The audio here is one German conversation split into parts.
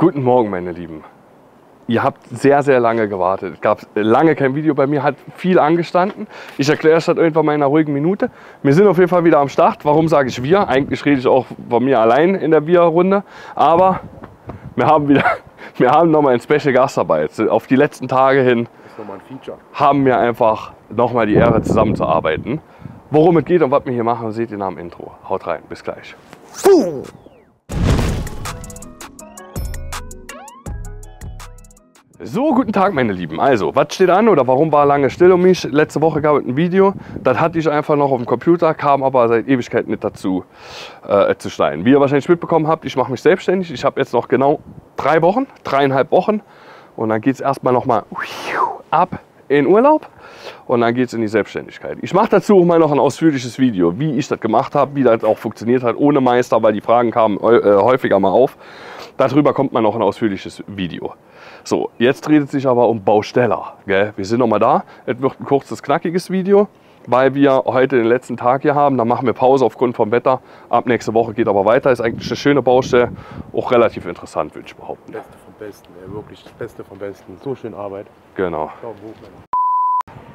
Guten Morgen, meine Lieben. Ihr habt sehr, sehr lange gewartet. Es gab lange kein Video bei mir, hat viel angestanden. Ich erkläre es halt irgendwann mal in einer ruhigen Minute. Wir sind auf jeden Fall wieder am Start. Warum sage ich wir? Eigentlich rede ich auch von mir allein in der Wir-Runde. Aber wir haben wieder, wir haben nochmal einen Special Gast dabei. Jetzt Auf die letzten Tage hin Das ist nochmal ein Feature. haben wir einfach nochmal die Ehre zusammenzuarbeiten. Worum es geht und was wir hier machen, seht ihr nach dem Intro. Haut rein, bis gleich. So, guten Tag, meine Lieben. Also, was steht an oder warum war lange still um mich? Letzte Woche gab es ein Video, das hatte ich einfach noch auf dem Computer, kam aber seit Ewigkeit nicht dazu äh, zu schneiden. Wie ihr wahrscheinlich mitbekommen habt, ich mache mich selbstständig. Ich habe jetzt noch genau drei Wochen, dreieinhalb Wochen und dann geht es erstmal noch mal ab in Urlaub und dann geht es in die Selbstständigkeit. Ich mache dazu auch mal noch ein ausführliches Video, wie ich das gemacht habe, wie das auch funktioniert hat ohne Meister, weil die Fragen kamen äh, häufiger mal auf. Darüber kommt mal noch ein ausführliches Video. So, jetzt dreht es sich aber um Bausteller. Gell? Wir sind noch mal da. Es wird ein kurzes, knackiges Video, weil wir heute den letzten Tag hier haben. Dann machen wir Pause aufgrund vom Wetter. Ab nächste Woche geht aber weiter. Ist eigentlich eine schöne Baustelle. Auch relativ interessant, würde ich behaupten. Beste vom Besten, ey. wirklich das Beste vom Besten. So schön Arbeit. Genau.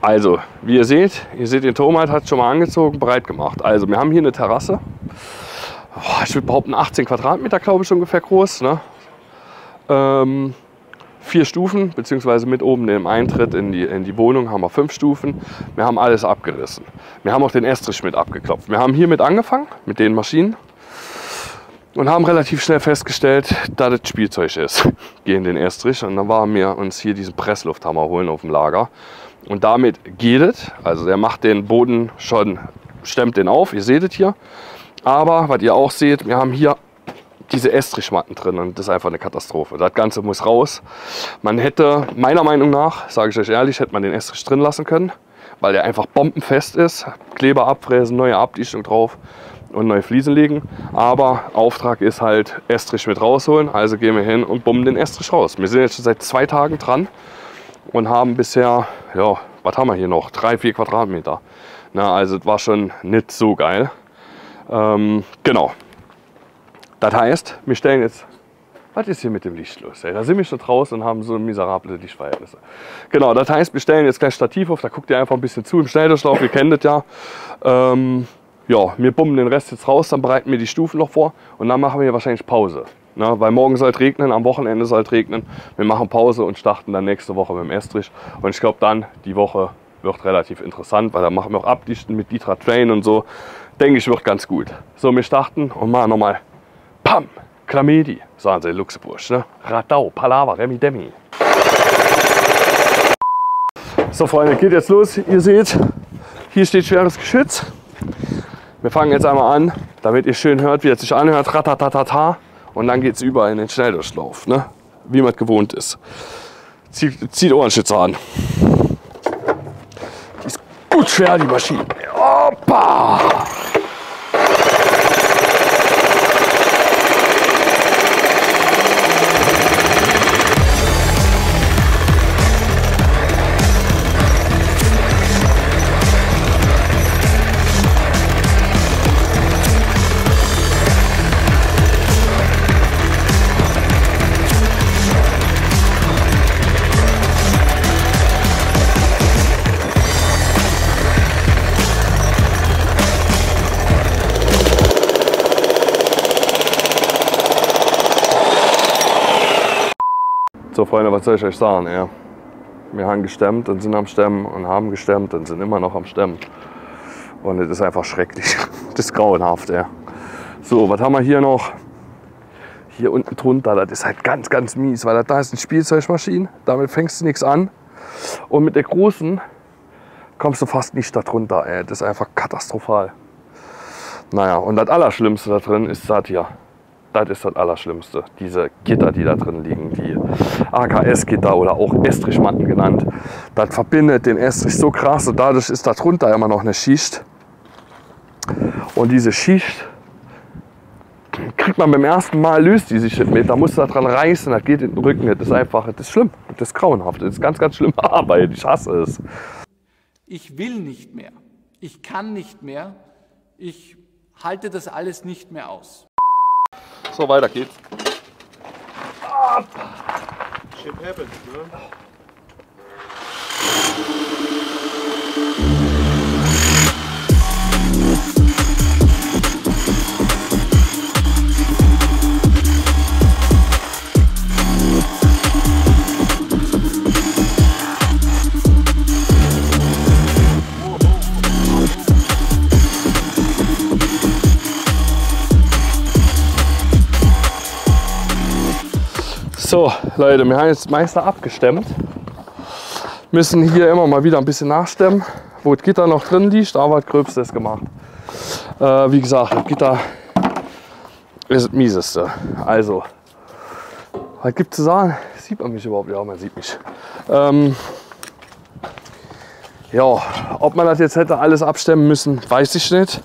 Also, wie ihr seht, ihr seht den Thomas hat schon mal angezogen, bereit gemacht. Also, wir haben hier eine Terrasse. Ich würde behaupten, 18 Quadratmeter, glaube ich, ungefähr groß. Ne? Ähm, vier Stufen, beziehungsweise mit oben dem Eintritt in die, in die Wohnung haben wir fünf Stufen. Wir haben alles abgerissen. Wir haben auch den Estrich mit abgeklopft. Wir haben hiermit angefangen, mit den Maschinen. Und haben relativ schnell festgestellt, dass das Spielzeug ist. Gehen den Estrich. Und dann waren wir uns hier diesen Presslufthammer holen auf dem Lager. Und damit geht es. Also der macht den Boden schon, stemmt den auf. Ihr seht es hier. Aber was ihr auch seht, wir haben hier diese Estrichmatten drin und das ist einfach eine Katastrophe. Das Ganze muss raus. Man hätte, meiner Meinung nach, sage ich euch ehrlich, hätte man den Estrich drin lassen können, weil der einfach bombenfest ist. Kleber abfräsen, neue Abdichtung drauf und neue Fliesen legen. Aber Auftrag ist halt Estrich mit rausholen. Also gehen wir hin und bummen den Estrich raus. Wir sind jetzt schon seit zwei Tagen dran und haben bisher, ja, was haben wir hier noch? Drei, vier Quadratmeter. Na, also es war schon nicht so geil. Ähm, genau. Das heißt, wir stellen jetzt. Was ist hier mit dem Licht los? Ey? Da sind wir schon draußen und haben so miserable Lichtverhältnisse. Genau, das heißt, wir stellen jetzt gleich Stativ auf, da guckt ihr einfach ein bisschen zu im Schnelldurchlauf, ihr kennt das ja. Ähm, ja, wir bummen den Rest jetzt raus, dann bereiten wir die Stufen noch vor und dann machen wir wahrscheinlich Pause. Ne? Weil morgen soll es regnen, am Wochenende soll es regnen. Wir machen Pause und starten dann nächste Woche mit dem Estrich. Und ich glaube dann, die Woche wird relativ interessant, weil da machen wir auch Abdichten mit Ditra Train und so. Denke ich, wird ganz gut. So, wir starten und machen nochmal Pam, Klamedi, sagen sie in Luxemburg. Ne? Radau, Palava, Remi Demi. So, Freunde, geht jetzt los. Ihr seht, hier steht schweres Geschütz. Wir fangen jetzt einmal an, damit ihr schön hört, wie es sich anhört. Ratatatata. Und dann geht es über in den Schnelldurchlauf, ne? wie man gewohnt ist. Zieht, zieht Ohrenschützer an. Die ist gut schwer, die Maschine. Opa! Freunde, was soll ich euch sagen? Ja. Wir haben gestemmt und sind am Stemmen und haben gestemmt und sind immer noch am Stemmen. Und es ist einfach schrecklich. Das ist grauenhaft, ja. So, was haben wir hier noch? Hier unten drunter, das ist halt ganz, ganz mies, weil da ist eine Spielzeugmaschine, damit fängst du nichts an. Und mit der großen kommst du fast nicht darunter, ey. Das ist einfach katastrophal. Naja, und das Allerschlimmste da drin ist das hier. Das ist das Allerschlimmste. Diese Gitter, die da drin liegen, die AKS-Gitter oder auch Estrichmatten genannt. Das verbindet den Estrich so krass und dadurch ist darunter immer noch eine Schicht. Und diese Schicht kriegt man beim ersten Mal, löst die sich nicht mit. Da musst du da dran reißen, das geht in den Rücken. Das ist einfach, das ist schlimm. Das ist grauenhaft. Das ist ganz, ganz schlimme Arbeit. Ich hasse es. Ich will nicht mehr. Ich kann nicht mehr. Ich halte das alles nicht mehr aus. So, weiter geht's. Ab. Shit happens, ne? So, Leute, wir haben jetzt Meister abgestemmt. Müssen hier immer mal wieder ein bisschen nachstemmen, wo das Gitter noch drin liegt, aber das Gröbste ist gemacht. Äh, wie gesagt, das Gitter ist das Mieseste. Also, was gibt zu sagen? Sieht man mich überhaupt? Ja, man sieht mich. Ähm, ja, ob man das jetzt hätte alles abstemmen müssen, weiß ich nicht.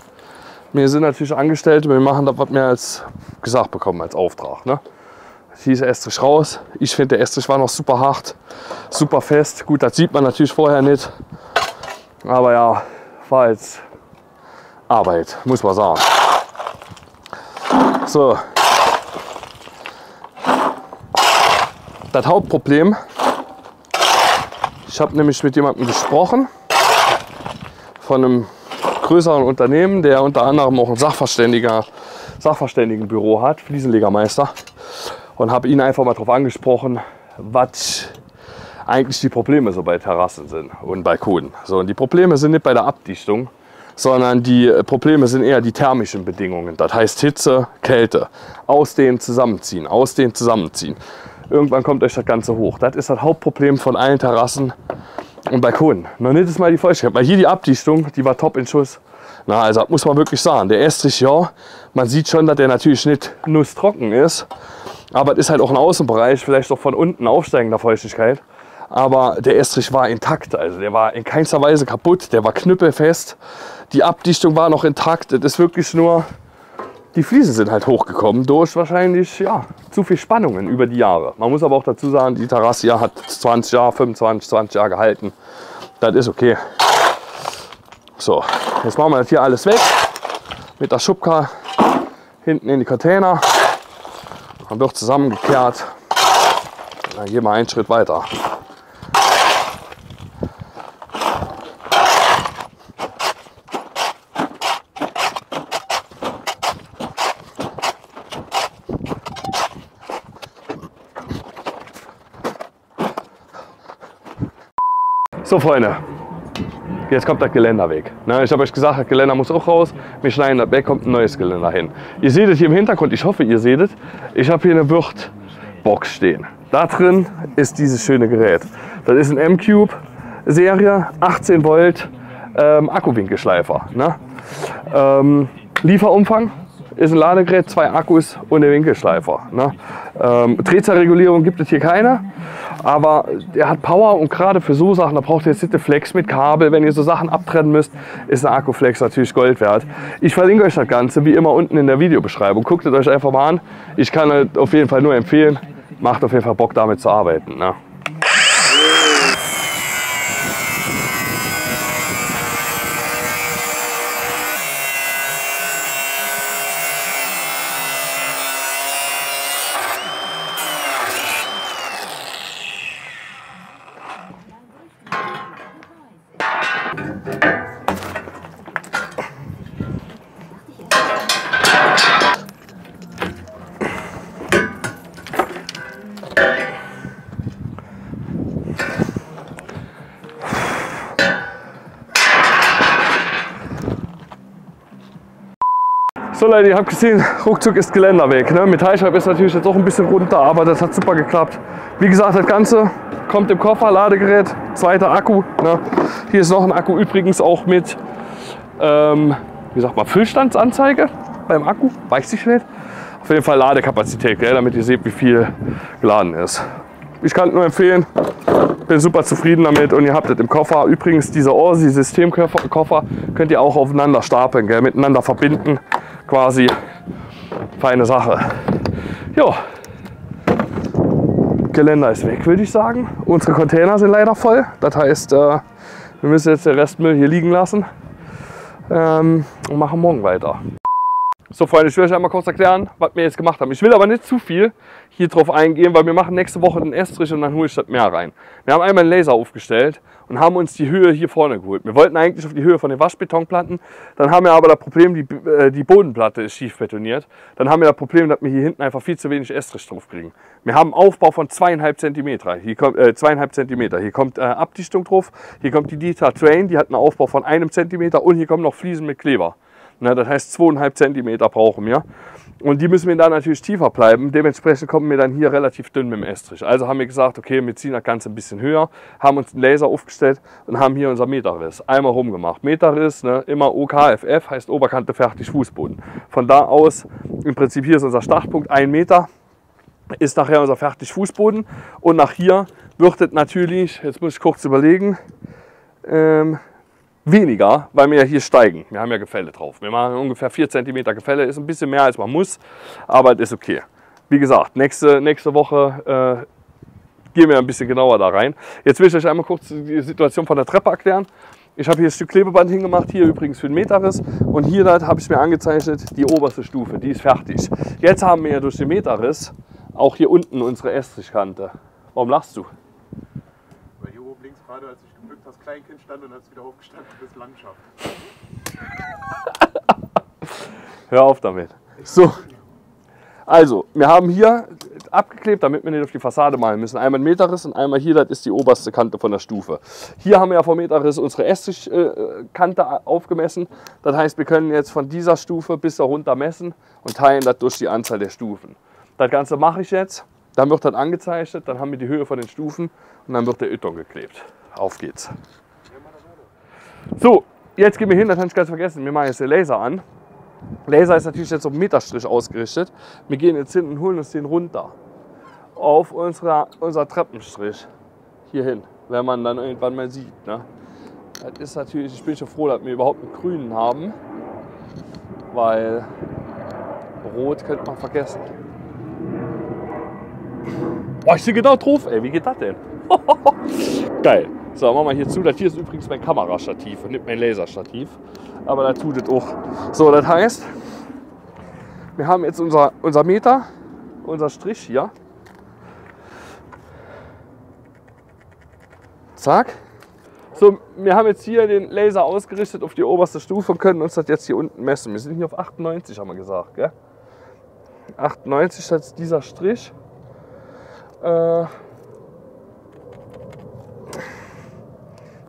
Wir sind natürlich Angestellte, wir machen das, was wir als gesagt bekommen, als Auftrag. Ne? Der Estrich raus. Ich finde, der Estrich war noch super hart, super fest. Gut, das sieht man natürlich vorher nicht. Aber ja, war jetzt Arbeit, muss man sagen. So. Das Hauptproblem, ich habe nämlich mit jemandem gesprochen, von einem größeren Unternehmen, der unter anderem auch ein Sachverständiger, Sachverständigenbüro hat, Fliesenlegermeister und habe ihn einfach mal darauf angesprochen, was eigentlich die Probleme so bei Terrassen sind und Balkonen. So, und die Probleme sind nicht bei der Abdichtung, sondern die Probleme sind eher die thermischen Bedingungen. Das heißt Hitze, Kälte, ausdehnen, zusammenziehen, ausdehnen, zusammenziehen. Irgendwann kommt euch das Ganze hoch. Das ist das Hauptproblem von allen Terrassen und Balkonen. Noch nicht mal die Feuchtigkeit, weil hier die Abdichtung, die war top in Schuss. Na, also das muss man wirklich sagen. Der Estrich, ja, man sieht schon, dass der natürlich nicht nusstrocken ist. Aber es ist halt auch ein Außenbereich, vielleicht auch von unten aufsteigender Feuchtigkeit. Aber der Estrich war intakt, also der war in keinster Weise kaputt, der war knüppelfest. Die Abdichtung war noch intakt. Es ist wirklich nur, die Fliesen sind halt hochgekommen durch wahrscheinlich ja, zu viel Spannungen über die Jahre. Man muss aber auch dazu sagen, die Terrasse hier hat 20 Jahre, 25, 20 Jahre gehalten. Das ist okay. So, jetzt machen wir das hier alles weg mit der Schubka hinten in die Container. Dann wird zusammengekehrt. Dann gehen wir einen Schritt weiter. So Freunde, jetzt kommt das Geländer weg. Ich habe euch gesagt, das Geländer muss auch raus. Wir schneiden das weg, kommt ein neues Geländer hin. Ihr seht es hier im Hintergrund, ich hoffe ihr seht es. Ich habe hier eine Wirtbox stehen. Da drin ist dieses schöne Gerät. Das ist ein M-Cube Serie, 18 Volt ähm, Akkuwinkelschleifer. Ne? Ähm, Lieferumfang ist ein Ladegerät, zwei Akkus und der Winkelschleifer. Ne? Ähm, Drehzahlregulierung gibt es hier keine, aber er hat Power und gerade für so Sachen, da braucht ihr jetzt nicht Flex mit Kabel. Wenn ihr so Sachen abtrennen müsst, ist ein Akkuflex natürlich Gold wert. Ich verlinke euch das Ganze wie immer unten in der Videobeschreibung. Guckt es euch einfach mal an. Ich kann es auf jeden Fall nur empfehlen. Macht auf jeden Fall Bock damit zu arbeiten. Ne? So Leute, ihr habt gesehen, ruckzuck ist Geländer weg. Ne? Metallscheibe ist natürlich jetzt auch ein bisschen runter, aber das hat super geklappt. Wie gesagt, das Ganze kommt im Koffer, Ladegerät, zweiter Akku. Ne? Hier ist noch ein Akku übrigens auch mit, ähm, wie sagt man, Füllstandsanzeige beim Akku, weiß ich nicht. Auf jeden Fall Ladekapazität, gell? damit ihr seht, wie viel geladen ist. Ich kann nur empfehlen, bin super zufrieden damit und ihr habt es im Koffer. Übrigens, dieser Orsi Systemkoffer könnt ihr auch aufeinander stapeln, gell? miteinander verbinden quasi feine Sache. Ja, Geländer ist weg, würde ich sagen. Unsere Container sind leider voll. Das heißt, äh, wir müssen jetzt den Restmüll hier liegen lassen ähm, und machen morgen weiter. So Freunde, ich will euch einmal kurz erklären, was wir jetzt gemacht haben. Ich will aber nicht zu viel hier drauf eingehen, weil wir machen nächste Woche den Estrich und dann hole ich das Meer rein. Wir haben einmal einen Laser aufgestellt und haben uns die Höhe hier vorne geholt. Wir wollten eigentlich auf die Höhe von den Waschbetonplatten, dann haben wir aber das Problem, die, äh, die Bodenplatte ist schief betoniert. Dann haben wir das Problem, dass wir hier hinten einfach viel zu wenig Estrich drauf kriegen. Wir haben einen Aufbau von zweieinhalb Zentimeter. Hier kommt, äh, zweieinhalb Zentimeter. Hier kommt äh, Abdichtung drauf, hier kommt die Dita Train, die hat einen Aufbau von einem Zentimeter und hier kommen noch Fliesen mit Kleber. Na, das heißt, zweieinhalb Zentimeter brauchen wir. Und die müssen wir dann natürlich tiefer bleiben. Dementsprechend kommen wir dann hier relativ dünn mit dem Estrich. Also haben wir gesagt, okay, wir ziehen das Ganze ein bisschen höher, haben uns einen Laser aufgestellt und haben hier unser Meterriss einmal rumgemacht. Meterriss, ne, immer OKFF, heißt Oberkante fertig Fußboden. Von da aus, im Prinzip hier ist unser Startpunkt, ein Meter, ist nachher unser fertig Fußboden. Und nach hier wird es natürlich, jetzt muss ich kurz überlegen, ähm, weniger, weil wir ja hier steigen. Wir haben ja Gefälle drauf. Wir machen ungefähr 4 cm Gefälle, ist ein bisschen mehr als man muss, aber das ist okay. Wie gesagt, nächste, nächste Woche äh, gehen wir ein bisschen genauer da rein. Jetzt will ich euch einmal kurz die Situation von der Treppe erklären. Ich habe hier ein Stück Klebeband hingemacht, hier übrigens für den Meterriss. Und hier habe ich mir angezeichnet, die oberste Stufe, die ist fertig. Jetzt haben wir ja durch den Meterriss auch hier unten unsere Estrichkante. Warum lachst du? Weil hier oben links gerade, als ich das Kleinkind stand und als wieder hochgestanden ist Landschaft. Hör auf damit. So. Also, wir haben hier abgeklebt, damit wir nicht auf die Fassade malen müssen. Einmal ein Meterriss und einmal hier, das ist die oberste Kante von der Stufe. Hier haben wir ja vom Meterriss unsere Estrichkante aufgemessen. Das heißt, wir können jetzt von dieser Stufe bis darunter messen und teilen das durch die Anzahl der Stufen. Das Ganze mache ich jetzt. Dann wird das angezeichnet, dann haben wir die Höhe von den Stufen und dann wird der Ytton geklebt. Auf geht's. So, jetzt gehen wir hin, das habe ich ganz vergessen. Wir machen jetzt den Laser an. Laser ist natürlich jetzt auf Meterstrich ausgerichtet. Wir gehen jetzt hin und holen uns den runter. Auf unserer, unser Treppenstrich. Hier hin, wenn man dann irgendwann mal sieht. Ne? Das ist natürlich, ich bin schon froh, dass wir überhaupt einen grünen haben. Weil rot könnte man vergessen. Boah, ich sehe genau drauf, ey. Wie geht das denn? Geil. So, machen wir hier zu. Das hier ist übrigens mein Kamerastativ und nicht mein Laserstativ. Aber da tut es auch. So, das heißt, wir haben jetzt unser, unser Meter, unser Strich hier. Zack. So, wir haben jetzt hier den Laser ausgerichtet auf die oberste Stufe und können uns das jetzt hier unten messen. Wir sind hier auf 98, haben wir gesagt. Gell? 98 das ist dieser Strich. Äh,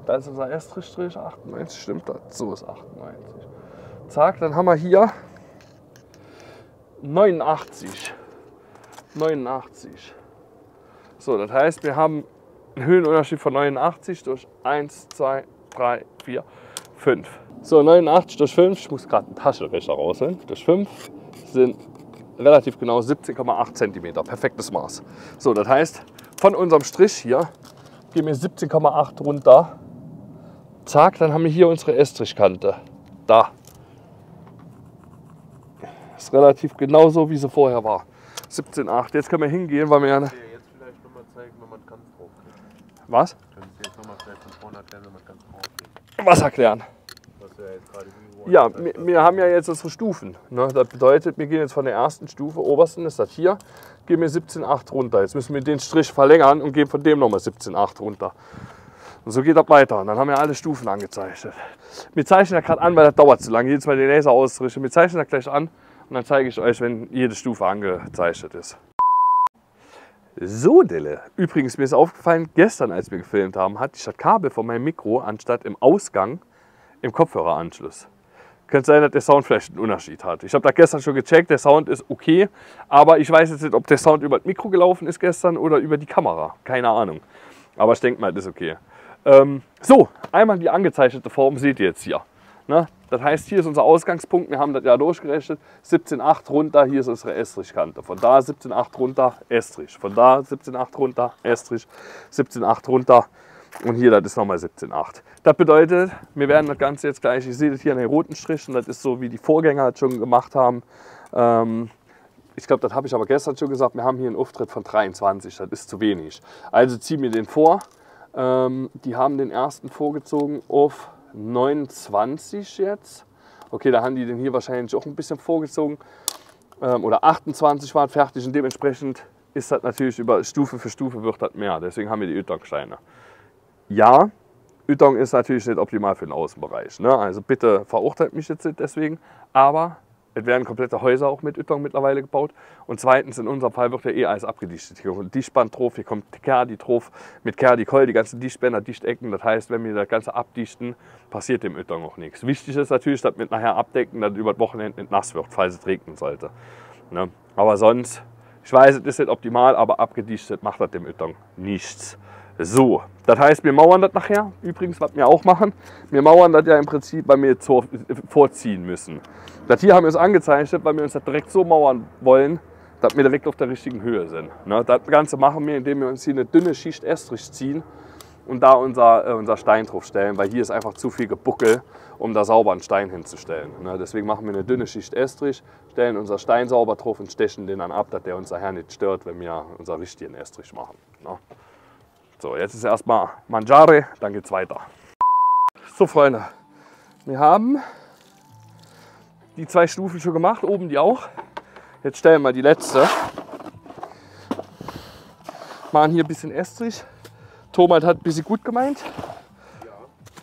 da ist unser Estrich, 98, stimmt das? So ist 98. Zack, dann haben wir hier 89. 89. So, das heißt, wir haben einen Höhenunterschied von 89 durch 1, 2, 3, 4, 5. So, 89 durch 5, ich muss gerade einen Taschenrechner rausholen, durch 5 sind relativ genau 17,8 cm. Perfektes Maß. So, das heißt, von unserem Strich hier gehen wir 17,8 runter. Zack, dann haben wir hier unsere Estrichkante. Da. Ist relativ genauso, wie sie vorher war. 17,8. Jetzt können wir hingehen, weil wir ja. Jetzt vielleicht nochmal zeigen, wenn man ganz drauf geht. Was? Können Sie jetzt nochmal vielleicht von vorne erklären, wenn man ganz drauf geht. Was erklären? Ja, wir, wir haben ja jetzt unsere Stufen. Ne? Das bedeutet, wir gehen jetzt von der ersten Stufe, obersten ist das hier, gehen wir 17,8 runter. Jetzt müssen wir den Strich verlängern und gehen von dem nochmal 17,8 runter. Und so geht das weiter. Und dann haben wir alle Stufen angezeichnet. Wir zeichnen ja gerade an, weil das dauert zu lange. Jedes Mal den Laser ausrichten. Wir zeichnen das gleich an und dann zeige ich euch, wenn jede Stufe angezeichnet ist. So, Dille. Übrigens, mir ist aufgefallen, gestern, als wir gefilmt haben, hatte ich das Kabel von meinem Mikro anstatt im Ausgang im Kopfhöreranschluss. Könnte sein, dass der Sound vielleicht einen Unterschied hat. Ich habe da gestern schon gecheckt, der Sound ist okay, aber ich weiß jetzt nicht, ob der Sound über das Mikro gelaufen ist gestern oder über die Kamera. Keine Ahnung. Aber ich denke mal, das ist okay. Ähm, so, einmal die angezeichnete Form seht ihr jetzt hier. Ne? Das heißt, hier ist unser Ausgangspunkt, wir haben das ja durchgerechnet, 17,8 runter, hier ist unsere Estrichkante. Von da 17,8 runter, Estrich. Von da 17,8 runter, Estrich. 17,8 runter und hier, das ist nochmal 17,8. Das bedeutet, wir werden das Ganze jetzt gleich, ich sehe das hier an den roten Strichen, das ist so, wie die Vorgänger das schon gemacht haben. Ähm, ich glaube, das habe ich aber gestern schon gesagt, wir haben hier einen Auftritt von 23, das ist zu wenig. Also ziehen wir den vor. Ähm, die haben den ersten vorgezogen auf 29 jetzt Okay, da haben die den hier wahrscheinlich auch ein bisschen vorgezogen. Ähm, oder 28 waren fertig und dementsprechend ist das natürlich über Stufe für Stufe wird das mehr. Deswegen haben wir die Ytong-Steine. Ja, Ytong ist natürlich nicht optimal für den Außenbereich. Ne? Also bitte verurteilt mich jetzt deswegen. Aber es werden komplette Häuser auch mit Ytong mittlerweile gebaut. Und zweitens, in unserem Fall wird ja eh alles abgedichtet. Hier kommt Dichtband drauf, hier kommt Kerdi drauf, mit Kerdi Keul, die ganzen Dichtbänder, Dichtecken. Das heißt, wenn wir das Ganze abdichten, passiert dem Ytong auch nichts. Wichtig ist natürlich, dass wir nachher abdecken, dass über das Wochenende nicht nass wird, falls es regnen sollte. Ne? Aber sonst, ich weiß, es ist nicht optimal, aber abgedichtet macht das dem Ytong nichts. So, das heißt, wir mauern das nachher. Übrigens, was wir auch machen, wir mauern das ja im Prinzip, weil wir zur, vorziehen müssen. Das hier haben wir uns angezeichnet, weil wir uns das direkt so mauern wollen, dass wir direkt auf der richtigen Höhe sind. Ne? Das Ganze machen wir, indem wir uns hier eine dünne Schicht Estrich ziehen und da unser, äh, unser Stein drauf stellen, weil hier ist einfach zu viel Gebuckel, um da sauber einen Stein hinzustellen. Ne? Deswegen machen wir eine dünne Schicht Estrich, stellen unser Stein sauber drauf und stechen den dann ab, dass der uns daher nicht stört, wenn wir unser richtigen Estrich machen. Ne? So, jetzt ist erstmal Mangiare, dann geht's weiter. So Freunde, wir haben die zwei Stufen schon gemacht, oben die auch. Jetzt stellen wir die letzte. Machen hier ein bisschen Estrich. Thomas hat ein bisschen gut gemeint.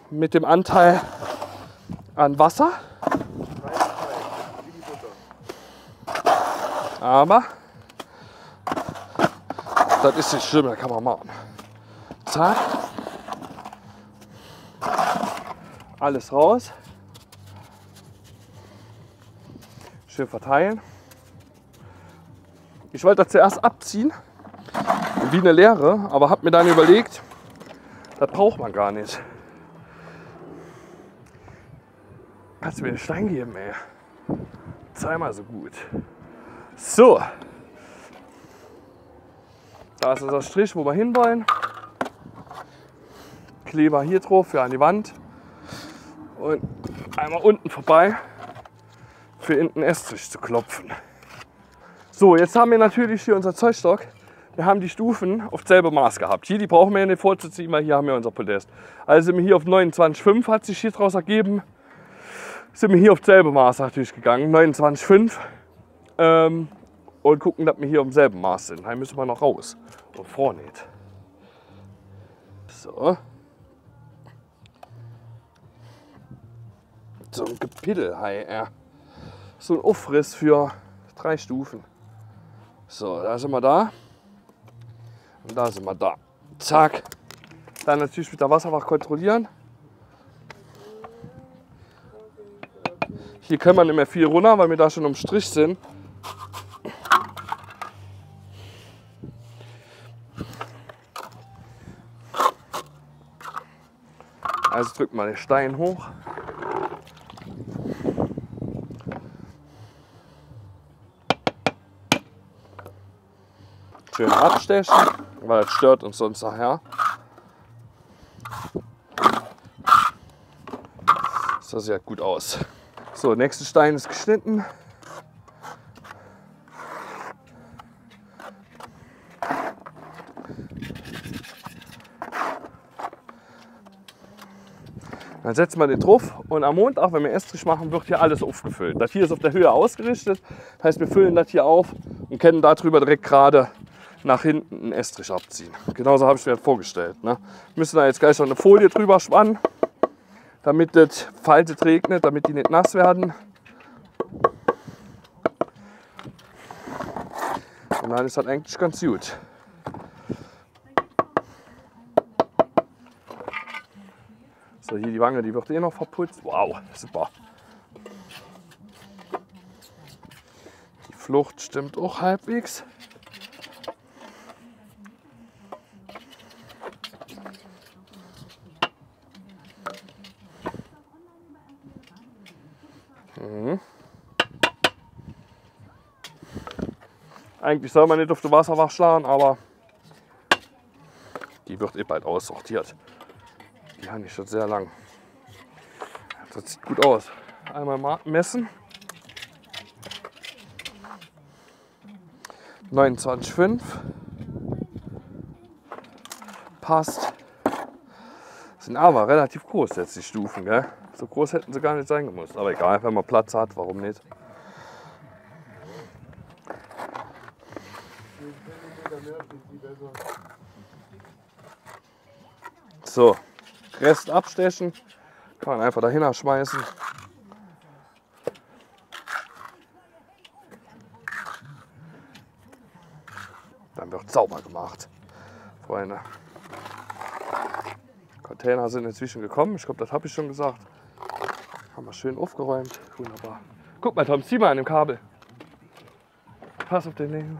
Mit dem Anteil an Wasser. Aber das ist nicht schlimm, das kann man machen. Zack. Alles raus. Schön verteilen. Ich wollte das zuerst abziehen, wie eine Leere, aber habe mir dann überlegt, das braucht man gar nicht. Kannst du mir den Stein geben, ey? Zweimal so gut. So. Da ist unser Strich, wo wir hinwollen. Kleber hier drauf für an die Wand. Und einmal unten vorbei für in den zu klopfen. So, jetzt haben wir natürlich hier unser Zollstock. Wir haben die Stufen auf selbe Maß gehabt. Hier, die brauchen wir ja nicht vorzuziehen, weil hier haben wir unser Podest. Also sind wir hier auf 29,5 hat sich hier draus ergeben. Sind wir hier auf selbe Maß natürlich gegangen, 29,5. Ähm, und gucken, dass wir hier auf selben Maß sind. Da müssen wir noch raus und vornäht. So. So ein Gepiddelhai, ja. So ein Aufriss für drei Stufen. So, da sind wir da. Und da sind wir da. Zack. Dann natürlich mit der Wasserwacht kontrollieren. Hier können wir nicht mehr viel runter, weil wir da schon am Strich sind. Also drückt mal den Stein hoch. Schön abstechen, weil das stört uns sonst nachher. Das sieht gut aus. So, nächster Stein ist geschnitten. Dann setzen wir den drauf und am Montag, wenn wir Estrich machen, wird hier alles aufgefüllt. Das hier ist auf der Höhe ausgerichtet. Das heißt, wir füllen das hier auf und können darüber direkt gerade nach hinten einen Estrich abziehen. Genauso habe ich mir das vorgestellt. Ne? Wir müssen da jetzt gleich noch eine Folie drüber spannen, damit das, falls regnet, damit die nicht nass werden. Und dann ist das eigentlich ganz gut. So, hier die Wange, die wird eh noch verputzt. Wow, super. Die Flucht stimmt auch halbwegs. Eigentlich soll man nicht auf die Wasserwach schlagen, aber die wird eh bald aussortiert. Die habe ich schon sehr lang. Das sieht gut aus. Einmal messen. 29,5. Passt. Sind aber relativ groß jetzt die Stufen, gell? So groß hätten sie gar nicht sein gemusst. Aber egal, wenn man Platz hat, warum nicht? So, Rest abstechen. Kann man einfach dahinter schmeißen. Dann wird sauber gemacht, Freunde. Container sind inzwischen gekommen. Ich glaube, das habe ich schon gesagt. Haben wir schön aufgeräumt. Wunderbar. Guck mal, Tom, zieh mal an dem Kabel. Pass auf den Ding.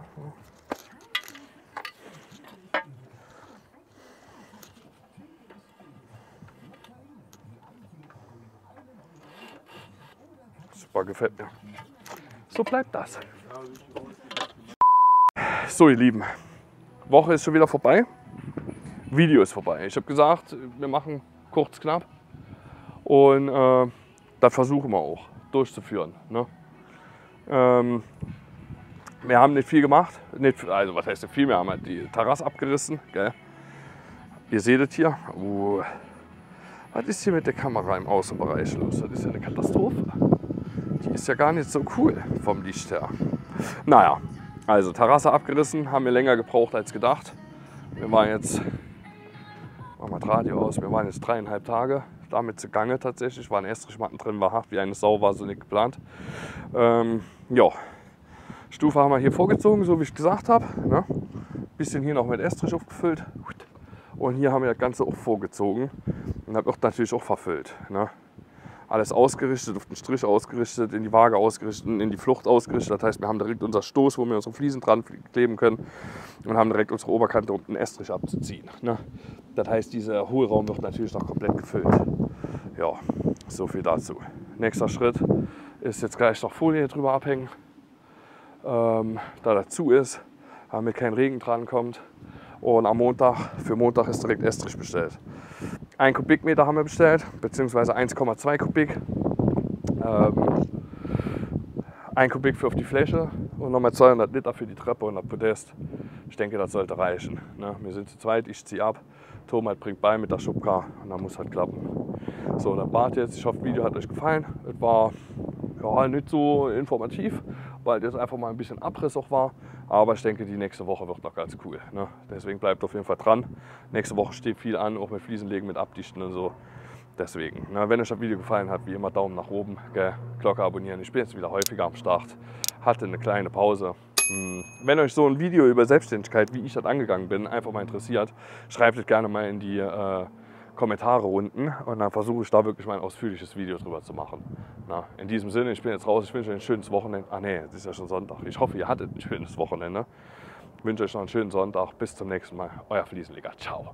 Super, gefällt mir. So bleibt das. So, ihr Lieben. Woche ist schon wieder vorbei. Video ist vorbei. Ich habe gesagt, wir machen kurz knapp. Und äh, das versuchen wir auch durchzuführen. Ne? Ähm, wir haben nicht viel gemacht. Nicht, also was heißt nicht viel? Wir haben halt die Terrasse abgerissen. Gell? Ihr seht es hier. Uh, was ist hier mit der Kamera im Außenbereich los? Das ist ja eine Katastrophe. Ist ja gar nicht so cool vom Licht her. Naja, also Terrasse abgerissen, haben wir länger gebraucht als gedacht. Wir waren jetzt, machen wir das Radio aus, wir waren jetzt dreieinhalb Tage damit zugange tatsächlich. Waren Estrichmatten drin, war hart wie eine Sau, war so nicht geplant. Ähm, ja, Stufe haben wir hier vorgezogen, so wie ich gesagt habe. Ne? Bisschen hier noch mit Estrich aufgefüllt. Und hier haben wir das Ganze auch vorgezogen und das wird natürlich auch verfüllt. Ne? Alles ausgerichtet, auf den Strich ausgerichtet, in die Waage ausgerichtet, in die Flucht ausgerichtet. Das heißt, wir haben direkt unser Stoß, wo wir unsere Fliesen dran kleben können und haben direkt unsere Oberkante, um den Estrich abzuziehen. Ne? Das heißt, dieser Hohlraum wird natürlich noch komplett gefüllt. Ja, so viel dazu. Nächster Schritt ist jetzt gleich noch Folie drüber abhängen. Ähm, da dazu ist, damit kein Regen dran kommt. Und am Montag, für Montag ist direkt Estrich bestellt. Ein Kubikmeter haben wir bestellt, beziehungsweise 1,2 Kubik. Ähm, ein Kubik für auf die Fläche und nochmal 200 Liter für die Treppe und das Podest. Ich denke, das sollte reichen. Ne? Wir sind zu zweit, ich ziehe ab. Thomas bringt bei mit der Schubkar und dann muss halt klappen. So, das war's jetzt. Ich hoffe, das Video hat euch gefallen. Es war ja, nicht so informativ, weil jetzt einfach mal ein bisschen Abriss auch war. Aber ich denke, die nächste Woche wird noch ganz cool. Ne? Deswegen bleibt auf jeden Fall dran. Nächste Woche steht viel an, auch mit Fliesenlegen, mit Abdichten und so. Deswegen, ne? wenn euch das Video gefallen hat, wie immer Daumen nach oben, gell? Glocke abonnieren. Ich bin jetzt wieder häufiger am Start. Hatte eine kleine Pause. Hm, Wenn euch so ein Video über Selbstständigkeit, wie ich das angegangen bin, einfach mal interessiert, schreibt es gerne mal in die äh, Kommentare unten und dann versuche ich da wirklich mal ein ausführliches Video drüber zu machen. Na, in diesem Sinne, ich bin jetzt raus, ich wünsche euch ein schönes Wochenende. Ah nee, es ist ja schon Sonntag. Ich hoffe, ihr hattet ein schönes Wochenende. Ich wünsche euch noch einen schönen Sonntag. Bis zum nächsten Mal. Euer Fliesenleger. Ciao.